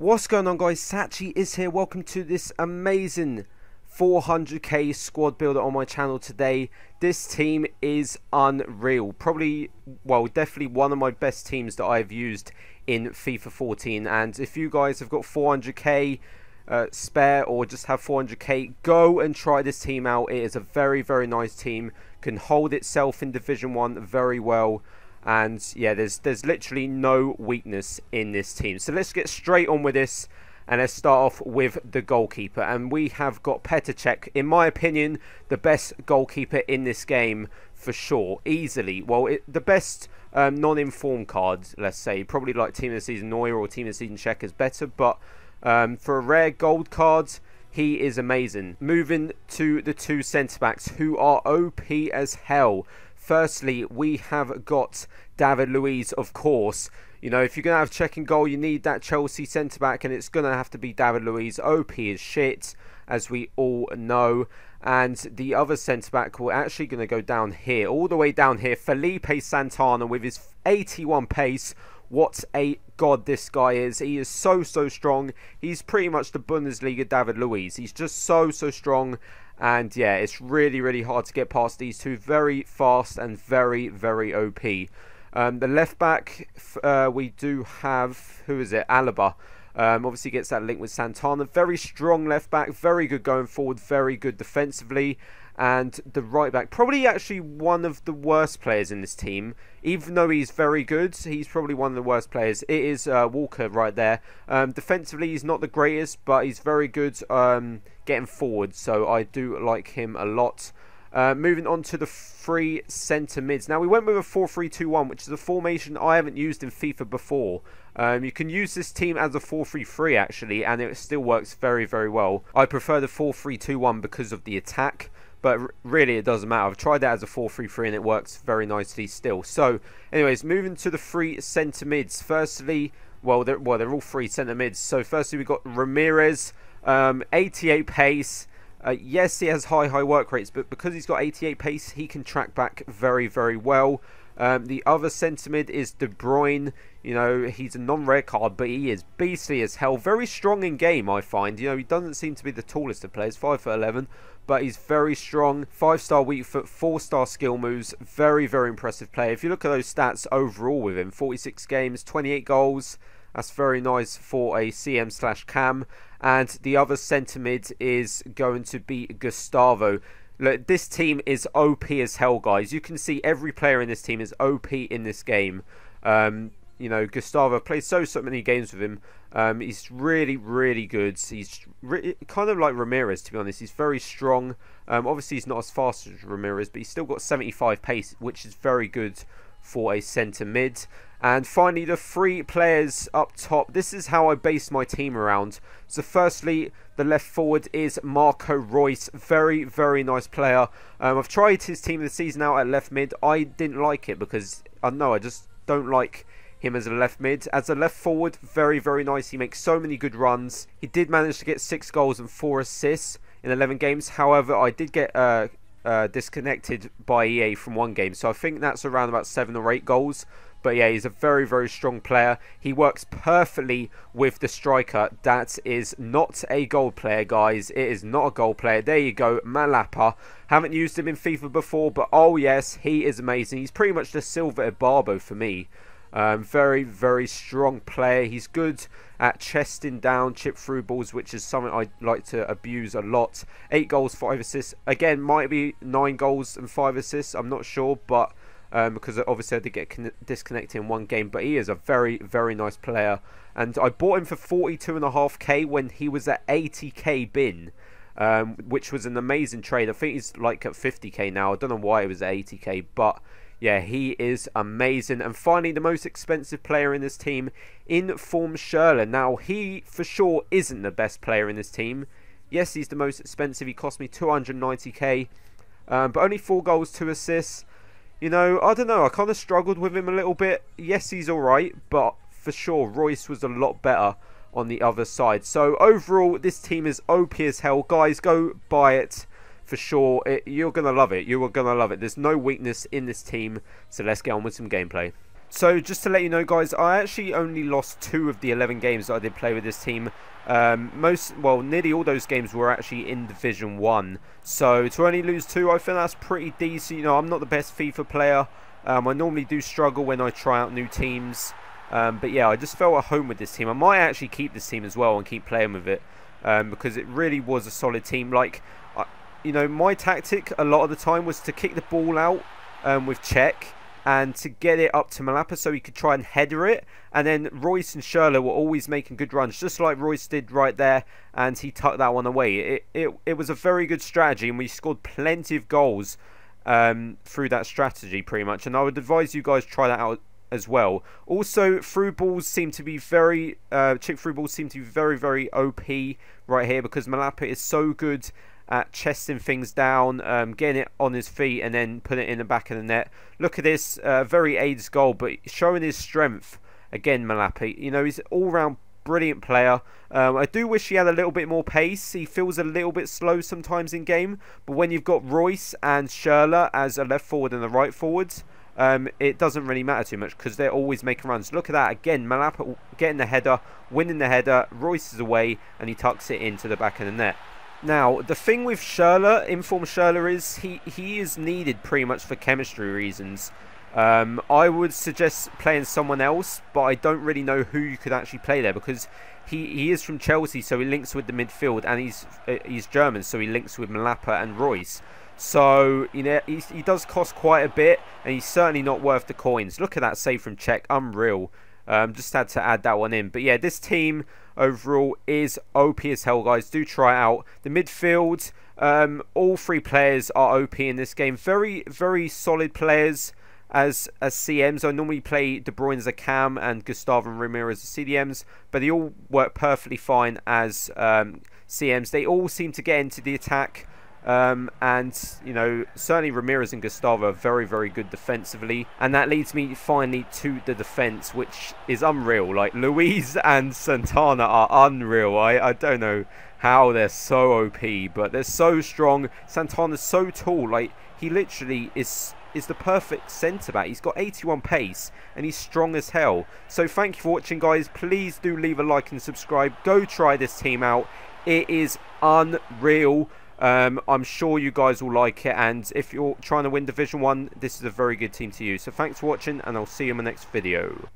What's going on guys, Satchy is here, welcome to this amazing 400k squad builder on my channel today. This team is unreal, probably, well definitely one of my best teams that I've used in FIFA 14 and if you guys have got 400k uh, spare or just have 400k, go and try this team out. It is a very very nice team, can hold itself in Division 1 very well and yeah there's there's literally no weakness in this team so let's get straight on with this and let's start off with the goalkeeper and we have got Petr Cech in my opinion the best goalkeeper in this game for sure easily well it, the best um, non-informed cards, let's say probably like team of the season Neuer or team of the season Cech is better but um, for a rare gold card he is amazing. Moving to the two centre backs who are OP as hell. Firstly, we have got David Luiz, of course. You know, if you're going to have checking goal, you need that Chelsea centre-back, and it's going to have to be David Luiz. OP is shit, as we all know. And the other centre-back, we're actually going to go down here, all the way down here. Felipe Santana with his 81 pace. What a god this guy is. He is so, so strong. He's pretty much the Bundesliga David Luiz. He's just so, so strong and yeah, it's really, really hard to get past these two. Very fast and very, very OP. Um, the left back, uh, we do have, who is it? Alaba. Um, obviously gets that link with Santana. Very strong left back, very good going forward, very good defensively and the right back probably actually one of the worst players in this team even though he's very good he's probably one of the worst players it is uh, Walker right there um, defensively he's not the greatest but he's very good um, getting forward so I do like him a lot uh, moving on to the three centre mids. Now, we went with a 4-3-2-1, which is a formation I haven't used in FIFA before. Um, you can use this team as a 4-3-3, actually, and it still works very, very well. I prefer the 4-3-2-1 because of the attack but really it doesn't matter. I've tried that as a 4-3-3 and it works very nicely still. So, anyways, moving to the three centre mids. Firstly, well, they're, well, they're all three centre mids. So, firstly, we've got Ramires, um, 88 pace. Uh, yes, he has high, high work rates, but because he's got 88 pace, he can track back very, very well. Um, the other centre mid is De Bruyne. You know, he's a non-rare card, but he is beastly as hell. Very strong in game, I find. You know, he doesn't seem to be the tallest of players, 5 foot 11, but he's very strong. 5-star weak foot, 4-star skill moves. Very, very impressive player. If you look at those stats overall with him, 46 games, 28 goals. That's very nice for a CM slash cam. And the other centre mid is going to be Gustavo. Look, this team is OP as hell, guys. You can see every player in this team is OP in this game. Um, you know, Gustavo played so, so many games with him. Um, he's really, really good. He's kind of like Ramires to be honest. He's very strong. Um, obviously, he's not as fast as Ramires, but he's still got 75 pace, which is very good for a centre mid. And finally, the three players up top. This is how I base my team around. So firstly, the left forward is Marco Reus. Very, very nice player. Um, I've tried his team of the season out at left mid. I didn't like it because, I uh, know, I just don't like him as a left mid. As a left forward, very, very nice. He makes so many good runs. He did manage to get six goals and four assists in 11 games. However, I did get uh, uh, disconnected by EA from one game. So I think that's around about seven or eight goals. But yeah, he's a very, very strong player. He works perfectly with the striker. That is not a goal player, guys. It is not a goal player. There you go, Mlapa. Haven't used him in FIFA before, but oh yes, he is amazing. He's pretty much the Silver Barbo for me. Um, very, very strong player. He's good at chesting down chip through balls, which is something I like to abuse a lot. Eight goals, five assists. Again, might be nine goals and five assists. I'm not sure, but um, because obviously I did get disconnected in one game. But he is a very, very nice player. And I bought him for 42.5k when he was at 80k bin. Um, which was an amazing trade. I think he's like at 50k now. I don't know why it was at 80k, but yeah, he is amazing. And finally, the most expensive player in this team, Inform Schürrle. Now, he for sure isn't the best player in this team. Yes, he's the most expensive. He cost me 290k, um, but only four goals, two assists. You know, I don't know. I kind of struggled with him a little bit. Yes, he's all right, but for sure, Reus was a lot better on the other side. So overall, this team is OP as hell. Guys, go buy it for sure. It, you're going to love it. You are going to love it. There's no weakness in this team. So let's get on with some gameplay. So just to let you know, guys, I actually only lost two of the 11 games that I did play with this team. Um, most, well, nearly all those games were actually in Division 1. So to only lose two, I think that's pretty decent. You know, I'm not the best FIFA player. Um, I normally do struggle when I try out new teams. Um, but yeah, I just felt at home with this team. I might actually keep this team as well and keep playing with it. Um, because it really was a solid team. Like, I, you know, my tactic a lot of the time was to kick the ball out um, with Cech and to get it up to Mlapa so he could try and header it. And then Reus and Schürrle were always making good runs, just like Reus did right there, and he tucked that one away. It, it, it was a very good strategy, and we scored plenty of goals um, through that strategy, pretty much. And I would advise you guys try that out as well. Also, through balls seem to be very, uh, chick through balls seem to be very, very OP right here because Mlapa is so good at chesting things down, um, getting it on his feet, and then putting it in the back of the net. Look at this, uh, very AIDS goal, but showing his strength again. Mlapa, you know, he's all-round brilliant player. Um, I do wish he had a little bit more pace. He feels a little bit slow sometimes in game, but when you've got Reus and Schürrle as a left forward and a right forward, um, it doesn't really matter too much because they're always making runs. Look at that again, Mlapa getting the header, winning the header. Reus is away and he tucks it into the back of the net. Now, the thing with Schürrle, Inform Schürrle, is he, he is needed pretty much for chemistry reasons. Um, I would suggest playing someone else, but I don't really know who you could actually play there because he, he is from Chelsea, so he links with the midfield, and he's uh, he's German, so he links with Mlapa and Reus. So you know he does cost quite a bit, and he's certainly not worth the coins. Look at that save from Cech, unreal. Um, just had to add that one in. But yeah, this team overall is OP as hell, guys. Do try it out. The midfield, um, all three players are OP in this game. Very, very solid players as as CMs. I normally play De Bruyne as a cam and Gustavo and Ramires as CDMs, but they all work perfectly fine as um, CMs. They all seem to get into the attack. Um, and, you know, certainly Ramires and Gustavo are very, very good defensively. And that leads me finally to the defense, which is unreal. Like, Luiz and Santana are unreal. I, I don't know how they're so OP, but they're so strong. Santana's so tall. Like, he literally is is the perfect centre back. He's got 81 pace and he's strong as hell. So thank you for watching guys. Please do leave a like and subscribe. Go try this team out. It is unreal. Um, I'm sure you guys will like it, and if you're trying to win Division 1, this is a very good team to use. So thanks for watching, and I'll see you in my next video.